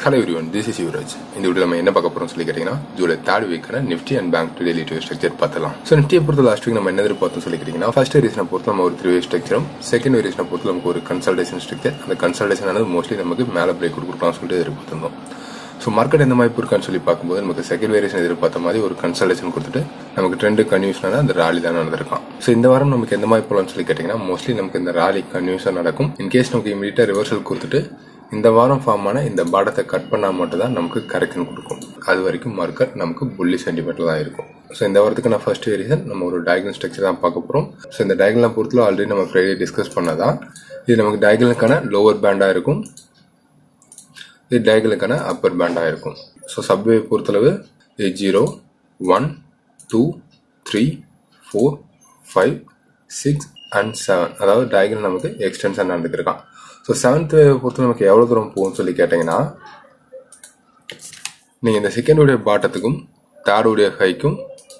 Hello everyone this is Yuvraj இந்த video நம்ம என்ன பார்க்க போறோம் சொல்லி கேட்டீங்கன்னா ஜூலை தேர்ட் வீக்கான Nifty and bank to daily to structure பார்த்தலாம் ஸோ நிஃப்டியை பொறுத்த லாஸ்ட் வீக் நம்ம என்ன பார்த்தோம் சொல்லி கேட்டீங்கன்னா ஃபர்ஸ்ட் வேரியேஷனை பொறுத்து நம்ம ஒரு த்ரீ வே ஸ்ட்ரக்சரும் செகண்ட் வேரியேஷனை பொறுத்து நமக்கு ஒரு கன்சல்டேஷன் ஸ்ட்ரக்சர் அந்த கன்சல்டேஷன் ஆனது மோஸ்ட்லி நமக்கு மேலே பிரேக் கொடுக்கலாம் சொல்லிட்டு எதிர்பார்த்துருந்தோம் ஸோ மார்க்கெட் எந்த மாதிரி இருக்கான்னு சொல்லி பார்க்கும்போது நமக்கு செகண்ட் வேரியேஷன் எதிர்பார்த்த மாதிரி ஒரு கன்சல்டேஷன் கொடுத்துட்டு நமக்கு ட்ரெண்டு கன்யூஷனாக அந்த ராலி தான் நடந்திருக்கான் ஸோ இந்த வாரம் நமக்கு எந்த மாதிரி போகலாம்னு சொல்லி கேட்டிங்கன்னா மோஸ்ட்லி நமக்கு இந்த ராலி கன்யூஷன் நடக்கும் இன்கேஸ் நமக்கு இமீடியட்டாக ரிவர்சல் கொடுத்துட்டு இந்த வாரம் ஃபார்ம் ஆன இந்த பாடத்தை கட் பண்ணால் மட்டும் தான் நமக்கு கரெக்ஷன் கொடுக்கும். அது வரைக்கும் மார்க்கர் நமக்கு புள்ளி சென்டிமீட்டர் தான் இருக்கும். ஸோ இந்த வாரத்துக்கு நான் ஃபர்ஸ்ட் ரீசன் நம்ம ஒரு டயக்னல் ஸ்ட்ரக்சர் தான் பார்க்க போகிறோம் ஸோ இந்த டயகனலை பொறுத்தல ஆல்ரெடி நம்ம ஃப்ரைடே டிஸ்கஸ் பண்ணதான். இது நமக்கு டயக்னலுக்கான லோவர் பேண்டாக இருக்கும். இது டயக்னலுக்கான அப்பர் பேண்டாக இருக்கும். ஸோ சப்வே பொறுத்தளவு இது zero one two three four five six and seven அதாவது டயக்னல் நமக்கு எக்ஸ்டென்ஷன் நடந்துக்கிருக்கான் ஸோ செவன்த் பொறுத்து நமக்கு எவ்வளோ தூரம் போகும்னு சொல்லி கேட்டிங்கன்னா நீங்கள் இந்த செகண்டுடைய பாட்டத்துக்கும் தேர்டுடைய ஹைக்கும்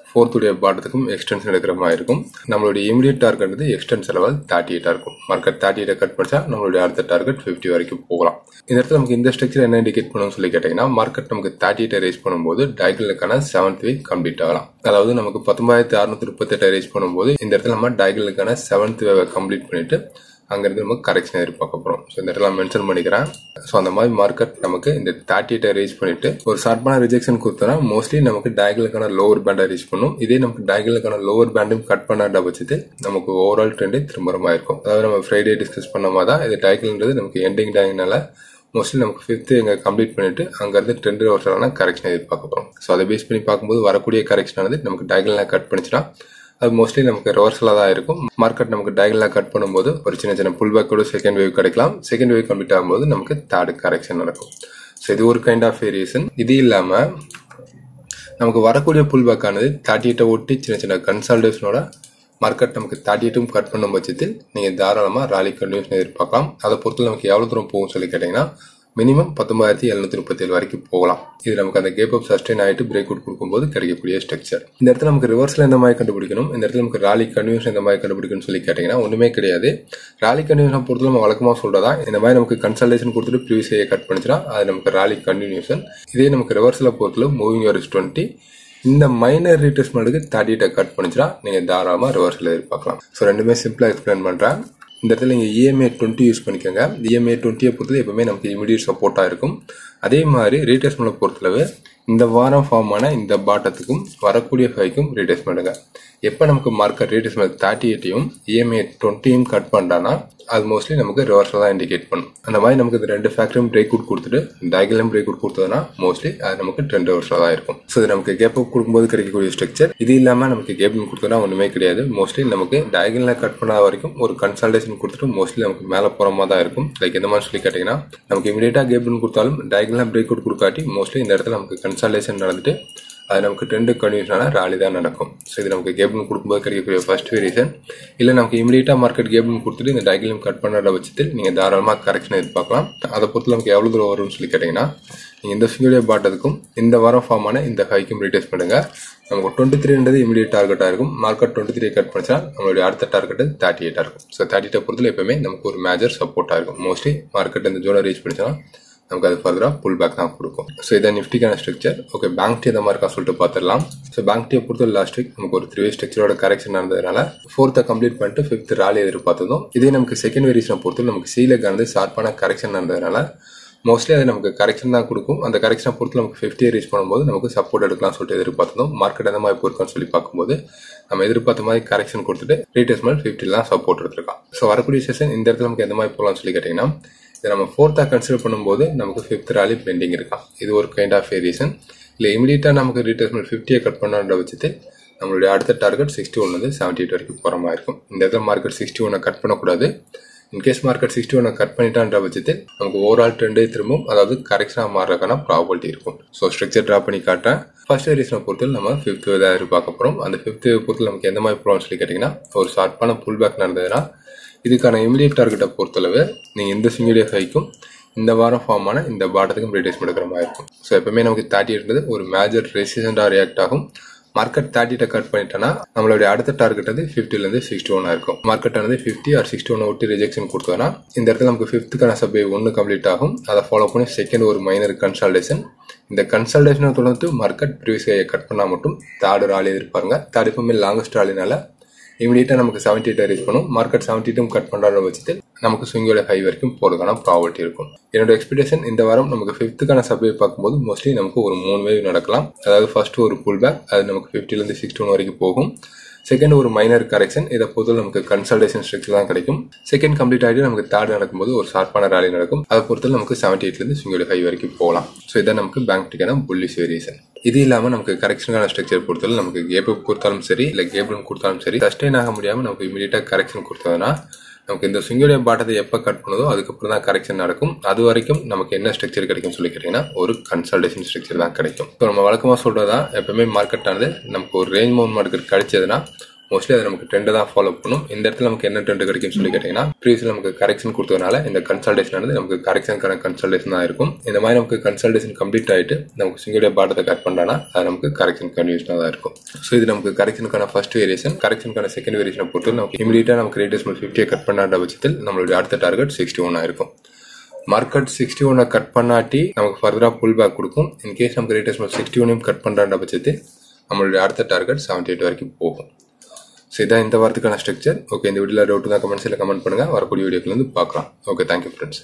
ஃபோர்த்துடைய பாட்டத்துக்கும் எக்ஸ்டென்ஷன் எடுக்கிற மாதிரி இருக்கும். நம்மளுடைய இமீடியட் டார்கெட் வந்து எக்ஸ்டென்ஷன் லெவல் தேர்ட்டி எயிட்டாக இருக்கும். மார்க்கெட் தேர்ட்டி எயிட்டை கட் பண்ணிச்சா நம்மளுடைய அடுத்த டார்கெட் ஃபிஃப்டி வரைக்கும் போகலாம். இந்த இடத்துல நமக்கு இந்த ஸ்ட்ரக்சர் என்ன இண்டிகேட் பண்ணணும்னு சொல்லி கேட்டிங்கன்னா மார்க்கெட் நமக்கு தேர்ட்டி எயிட்டை ரேஸ் பண்ணும்போது டயகலுக்கான செவன்த் வீக் கம்ப்ளீட் ஆகலாம். அதாவது நமக்கு பத்தொன்பதாயிரத்தி அறுநூத்தி முப்பத்தெட்டை ரேஸ் பண்ணும்போது இந்த இடத்துல நம்ம டயகலுக்கான செவன்த் வேவை கம்ப்ளீட் பண்ணிட்டு அங்கேருந்து நமக்கு கரெக்ஷன் எதிர்பார்க்க போகிறோம் ஸோ இந்த இடத்துல மென்ஷன் பண்ணிக்கிறேன். ஸோ அந்த மாதிரி மார்க்கெட் நமக்கு இந்த தேர்ட்டி எயிட்டை ரீச் பண்ணிட்டு ஒரு ஷார்ப்பான ரிஜெக்ஷன் கொடுத்தோம்னா மோஸ்ட்லி நமக்கு டயகலுக்கான லோவர் பேண்டை ரீச் பண்ணும். இதே நமக்கு டயகலுக்கான லோவர் பேண்டும் கட் பண்ணாத பட்சத்து நமக்கு ஓவரால் ட்ரெண்டு திரும்பமாக இருக்கும். அதாவது நம்ம ஃப்ரைடே டிஸ்கஸ் பண்ண மாதிரி தான் இது டயகல்ன்றது நமக்கு எண்டிங் டயங்கனால மோஸ்ட்லி நமக்கு ஃபிஃப்த்து இங்கே கம்ப்ளீட் பண்ணிட்டு அங்கேருந்து ட்ரெண்டு வருஷம்னா கரெக்ஷன் எதிர்பார்க்க போகிறோம் ஸோ அதை பேஸ் பண்ணி பார்க்கும்போது வரக்கூடிய கரெக்ஷன் ஆனது நமக்கு டயகல்லாம் கட் பண்ணிச்சுன்னா அது மோஸ்ட்லி நமக்கு ரிவர்ஸலாக தான் இருக்கும். மார்க்கெட் நமக்கு டயகலாக கட் பண்ணும்போது ஒரு சின்ன சின்ன புல் பேக்கோட செகண்ட் வேவ் கிடைக்கலாம். செகண்ட் வேவ் கம்ப்ளீட் ஆகும்போது நமக்கு தேர்டு கரெக்ஷன் நடக்கும். ஸோ இது ஒரு கைண்ட் ஆஃப் வேரியேஷன் இது இல்லாமல் நமக்கு வரக்கூடிய புல் பேக் ஆனது தேர்ட்டி எயிட்டை ஒட்டி சின்ன சின்ன கன்சல்டேஷனோட மார்க்கெட் நமக்கு தேர்ட்டி எயிட்டும் கட் பண்ணும் பட்சத்தில் நீங்கள் தாராளமாக ராலி கண்டினியூஷன் எதிர்பார்க்கலாம். அதை பொறுத்து நமக்கு எவ்வளோ தூரம் போகும் சொல்லி கேட்டிங்கன்னா மினிமம் பத்தொன்பதாயிரத்தி எழுநூத்தி முப்பத்தி ஏழு வரைக்கும் போகலாம். இது நமக்கு அந்த கேப் அப் சஸ்டெயின் ஆகிட்டு பிரேக் அவுட் கொடுக்கும்போது கிடைக்கக்கூடிய ஸ்ட்ரக்சர் இந்த இடத்துல நமக்கு ரிவர்ஸில் எந்த மாதிரி கண்டுபிடிக்கணும்? இந்த இடத்துல நமக்கு ராலி கன்வியூஷன் எந்த மாதிரி கண்டுபிடிக்கணும்னு சொல்லி கேட்டிங்கன்னா ஒன்றுமே கிடையாது. ராலி கன்வியூஷன் பொறுத்து நம்ம வழக்கமாக சொல்றதா? இந்த மாதிரி நமக்கு கன்சல்டேஷன் கொடுத்துட்டு ப்ரீவியஸ் கட் பண்ணிச்சுன்னா அது நமக்கு ராலி கன்டினியூஷன் இதே நமக்கு ரிவர்ஸில் பொறுத்தவரை மூவிங் யூரிஸ் டுவெண்ட்டி இந்த மைனர் ரீட்ரெஸ்மெண்ட்டுக்கு தேர்ட்டி கட் பண்ணிச்சுன்னா நீங்கள் தாராளமாக ரிவர்ஸில் எதிர்பார்க்கலாம். ஸோ ரெண்டுமே சிம்பிளாக எக்ஸ்பிளைன் பண்ணுறேன் இந்த இடத்துல நீங்கள் இஎம்ஐ டுவெண்ட்டி யூஸ் பண்ணிக்கோங்க. இஎம்ஐ டுவெண்ட்டியை பொறுத்தது எப்பவுமே நமக்கு இமீடியட் சப்போர்ட்டாக இருக்கும். அதே மாதிரி ரீடேஸ்மெண்ட்டை பொறுத்தளவு இந்த வாரம் ஃபார்ம் ஆன இந்த பாட்டத்துக்கும் வரக்கூடிய ஹைக்கும் பண்ணுங்க. எப்போ நமக்கு மார்க்கெட் பண்ணுறது தேர்ட்டி எயிட்டையும் இஎம்ஐ டுவெண்ட்டியும் கட் பண்ணிட்டானா அது மோஸ்ட்லி நமக்கு ரிவர்ஸில் தான் இண்டிகேட் பண்ணும். அந்த மாதிரி நமக்கு இந்த ரெண்டு ஃபேக்டரும் பிரேக் அவுட் கொடுத்துட்டு டயகலும் பிரேக் அவுட் கொடுத்ததுன்னா மோஸ்ட்லி அது நமக்கு ட்ரெண்ட் ரிவர்ஸில் தான் இருக்கும். ஸோ இது நமக்கு கேப் அப் கொடுக்கும்போது கிடைக்கக்கூடிய ஸ்ட்ரக்சர் இது இல்லாமல் நமக்கு கேப் கொடுத்தோன்னா ஒன்றுமே கிடையாது. மோஸ்ட்லி நமக்கு டயகலில் கட் பண்ணாத வரைக்கும் ஒரு கன்சல்டேஷன் கொடுத்துட்டு மோஸ்ட்லி நமக்கு மேலே போகிற மாதிரி தான் இருக்கும். லைக் எந்த மாதிரி சொல்லி கேட்டிங்கன்னா நமக்கு இமீடியட்டாக கேப் கொடுத்தாலும் டயகலாக பிரேக் அவுட் கொடுக்காட்டி மோஸ்ட்லி இந்த இடத்துல நமக்கு கன்சாலேஷன் நடந்துட்டு அது நமக்கு ட்ரெண்டு கன்வியூஷனான ராலி தான் நடக்கும் ஸோ இது நமக்கு கேப்னு கொடுக்கும்போது கிடைக்கக்கூடிய ஃபர்ஸ்ட் வேரியேஷன் இல்லை நமக்கு இமீடியட்டாக மார்க்கெட் கேப்னு கொடுத்துட்டு இந்த டைகிலும் கட் பண்ணுற பட்சத்தில் நீங்கள் தாராளமாக கரெக்ஷன் எதிர்பார்க்கலாம் அதை பொறுத்து நமக்கு எவ்வளோ தூரம் வரும்னு சொல்லி கேட்டிங்கன்னா நீங்கள் இந்த ஃபிங்கருடைய பாட்டதுக்கும் இந்த வாரம் ஃபார்ம் ஆன இந்த ஹைக்கும் ரீட்டேஸ் பண்ணுங்க நமக்கு டுவெண்ட்டி த்ரீன்றது இமீடியட் டார்கெட்டாக இருக்கும் மார்க்கெட் டுவெண்ட்டி த்ரீ கட் பண்ணிச்சா நம்மளுடைய அடுத்த டார்கெட் தேர்ட்டி எயிட்டாக இருக்கும் ஸோ தேர்ட்டி எயிட்டை பொறுத்தல எப்பவுமே நமக்கு ஒரு மேஜர் சப்போர்ட்டாக இருக்கும் மோஸ்ட்லி மார்க்கெட் இந்த ஜோனை ரீச் பண்ணிச்சுன்னா நமக்கு அது ஃபர்தராக புல் பேக் தான் கொடுக்கும். ஸோ இதான் நிஃப்டிக்கான ஸ்ட்ரக்சர் ஓகே பேங்க் டீ இந்த மாதிரி இருக்கா சொல்லிட்டு பார்த்துடலாம். ஸோ பேங்க் டீயை பொறுத்த லாஸ்ட் வீக் நமக்கு ஒரு த்ரீ ஸ்ட்ரக்சரோட கரெக்ஷன் நடந்ததுனால ஃபோர்த்தை கம்ப்ளீட் பண்ணிட்டு ஃபிஃப்த் ராலி எதிர்பார்த்ததும் இதே நமக்கு செகண்ட் வேரியேஷனை பொறுத்து நமக்கு சீலக் வந்து ஷார்ப்பான கரெக்ஷன் நடந்ததுனால மோஸ்ட்லி அது நமக்கு கரெக்ஷன் தான் கொடுக்கும். அந்த கரெக்ஷனை பொறுத்து நமக்கு ஃபிஃப்டியை ரீச் பண்ணும்போது நமக்கு சப்போர்ட் எடுக்கலாம் சொல்லிட்டு எதிர்பார்த்ததும் மார்க்கெட் அந்த மாதிரி போயிருக்கான்னு சொல்லி பார்க்கும்போது நம்ம எதிர்பார்த்த மாதிரி கரெக்ஷன் கொடுத்துட்டு ரீட்டேஸ்மெண்ட் ஃபிஃப்டிலாம் சப்போர்ட் எடுத்திருக்கான். ஸோ வரக்கூடிய செஷன் இந்த இடத்துல நமக்கு எந்த மாதிரி போகலாம்னு சொல்லி கேட்டிங்கன்னா இதை நம்ம ஃபோர்த்தாக கன்சிடர் பண்ணும்போது நமக்கு ஃபிஃப்த் ராலி பெண்டிங் இருக்கான் இது ஒரு கைண்ட் ஆஃப் ரீசன் இல்லை இமீடியட்டாக நமக்கு ரீட்டேஸ்மெண்ட் ஃபிஃப்டியை கட் பண்ணுற பட்சத்தில் நம்மளுடைய அடுத்த டார்கெட் சிக்ஸ்டி ஒன் வந்து செவன்ட்டி எயிட் வரைக்கும் போகிற மாதிரி இருக்கும். இந்த இடத்துல மார்க்கெட் சிக்ஸ்டி ஒன்னை கட் பண்ணக்கூடாது. இன்கேஸ் மார்க்கெட் சிக்ஸ்டி ஒன்னை கட் பண்ணிட்டான்ற பட்சத்தில் நமக்கு ஓவரால் ட்ரெண்டே திரும்பும். அதாவது கரெக்ஷனாக மாறுறதுக்கான ப்ராபபிலிட்டி இருக்கும். ஸோ ஸ்ட்ரக்சர் ட்ரா பண்ணி காட்டுறேன். ஃபர்ஸ்ட் ரீசனை பொறுத்தவரை நம்ம ஃபிஃப்த் தான் எதிர்பார்க்க போகிறோம் அந்த ஃபிஃப்த் பொறுத்தவரை நமக்கு எந்த மாதிரி ப்ராப்ளம் சொல்லி கேட்டிங்கன்னா ஒரு ஷார்ப்பான புல் பேக் நடந்ததுன்னா இதுக்கான இமிடியட் டார்கெட்டை பொறுத்தளவு நீங்கள் இந்த சிங்கிடிய ஹைக்கும் இந்த வாரம் ஃபார்ம் ஆன இந்த பாட்டத்துக்கும் ரீடேஸ்மெண்ட் எடுக்கிற மாதிரி இருக்கும். ஸோ எப்பவுமே நமக்கு தேர்ட்டி இருந்தது. ஒரு மேஜர் ரெசிஸ்டண்டாக ரியாக்ட் ஆகும். மார்க்கெட் தேர்ட்டிட்ட கட் பண்ணிட்டோன்னா நம்மளுடைய அடுத்த டார்கெட் வந்து ஃபிஃப்டிலேருந்து சிக்ஸ்டி ஒன் இருக்கும். மார்க்கெட் ஆனது ஃபிஃப்டி ஆர் சிக்ஸ்டி ஒன் ஒட்டி ரிஜெக்ஷன் கொடுத்தோன்னா இந்த இடத்துல நமக்கு ஃபிஃப்த்துக்கான சபை ஒன்று கம்ப்ளீட் ஆகும். அதை ஃபாலோ பண்ணி செகண்ட் ஒரு மைனர் கன்சல்டேஷன் இந்த கன்சல்டேஷனை தொடர்ந்து மார்க்கெட் ப்ரீவியஸ் கட் பண்ணால் மட்டும் தேர்டு ராலி எதிர்ப்பாருங்க தேர்ட் எப்பவுமே லாங்கஸ்ட் ராலினால இமீடியட்டாக நமக்கு செவன்டி எயிட் ரீச் பண்ணும். மார்க்கெட் செவன்டி டூ கட் பண்ணுற பட்சத்தில் நமக்கு ஸ்விங்கோட ஹை வரைக்கும் போகிறதுக்கான ப்ராபர்ட்டி இருக்கும். என்னோட எக்ஸ்பெக்டேஷன் இந்த வாரம் நமக்கு ஃபிஃப்த்துக்கான சப்வே பார்க்கும்போது மோஸ்ட்லி நமக்கு ஒரு மூணு வேவ் நடக்கலாம். அதாவது ஃபர்ஸ்ட் ஒரு புல் பேக் அது நமக்கு ஃபிஃப்டிலேருந்து சிக்ஸ்டி ஒன் வரைக்கும் போகும். செகண்ட் ஒரு மைனர் கரெக்ஷன் இதை பொறுத்தவரை நமக்கு கன்சல்டேஷன் ஸ்ட்ரக்சர் தான் கிடைக்கும். செகண்ட் கம்ப்ளீட் ஆகிட்டு நமக்கு தேர்ட் நடக்கும்போது ஒரு ஷார்ப்பான ரேலி நடக்கும். அதை பொறுத்தவரை நமக்கு செவன்டி எயிட்லேருந்து ஸ்விங்கோட ஹை வரைக்கும் போகலாம். ஸோ இதான் நமக்கு பேங்க் டிக்கான புல்லிஷ் வேரியேஷன் இது இல்லாமல் நமக்கு கரெக்ஷனுக்கான ஸ்ட்ரக்சர் பொறுத்தவரை நமக்கு கேப் கொடுத்தாலும் சரி இல்லை கேப்டன் கொடுத்தாலும் சரி சஸ்டெயின் ஆக முடியாமல் நமக்கு இமீடியட்டாக கரெக்ஷன் கொடுத்ததுன்னா நமக்கு இந்த சுங்கியோடைய பாட்டத்தை எப்போ கட் பண்ணுதோ அதுக்கப்புறம் தான் கரெக்ஷன் நடக்கும். அது வரைக்கும் நமக்கு என்ன ஸ்ட்ரக்சர் கிடைக்கும் சொல்லி கேட்டிங்கன்னா ஒரு கன்சல்டேஷன் ஸ்ட்ரக்சர் தான் கிடைக்கும். இப்போ நம்ம வழக்கமாக தான் எப்பவுமே மார்க்கெட் ஆனது நமக்கு ஒரு ரேஞ்ச் மவுண்ட் மார்க்கெட் கிடைச்சதுன்னா மோஸ்ட்லி அது நமக்கு ட்ரெண்டை தான் ஃபாலோ பண்ணும். இந்த இடத்துல நமக்கு என்ன ட்ரெண்ட் கிடைக்கும்னு சொல்லி கேட்டிங்கன்னா ப்ரீவியஸில் நமக்கு கரெக்ஷன் கொடுத்ததுனால இந்த கன்சல்டேஷன் வந்து நமக்கு கரெக்ஷனுக்கான கன்சல்டேஷன் தான் இருக்கும். இந்த மாதிரி நமக்கு கன்சல்டேஷன் கம்ப்ளீட் ஆகிட்டு நமக்கு சிங்கிளுடைய பாட்டத்தை கட் பண்ணானா அது நமக்கு கரெக்ஷன் கன்வியூஷனாக தான் இருக்கும். ஸோ இது நமக்கு கரெக்ஷனுக்கான ஃபர்ஸ்ட் வேரியேஷன் கரெக்ஷனுக்கான செகண்ட் வேரியேஷனை பொறுத்து நமக்கு இமீடியட்டாக நமக்கு ரேட் டெசிமல் ஃபிஃப்டியை கட் பண்ணாத பட்சத்தில் நம்மளுடைய அடுத்த டார்கெட் சிக்ஸ்டி ஒன் இருக்கும். மார்க்கெட் சிக்ஸ்டி ஒன்னை கட் பண்ணாட்டி நமக்கு ஃபர்தராக புல் பேக் கொடுக்கும் இன்கேஸ் நமக்கு ரேட் சிக்ஸ்டி ஒன்னையும் கட் பண்ணுற பட்சத்தில் நம்மளுடைய அடுத்த டார்கெட் செவன்டி எயிட் வரைக்கும் போகும். ஸோ இதான் இந்த வாரத்துக்கான ஸ்ட்ரக்சர் ஓகே இந்த வீடியோவில் டவுட் தான் கமெண்ட்ஸில் கமெண்ட் பண்ணுங்கள் வரக்கூடிய வீடியோக்குள்ள வந்து பார்க்கலாம். Okay thank you friends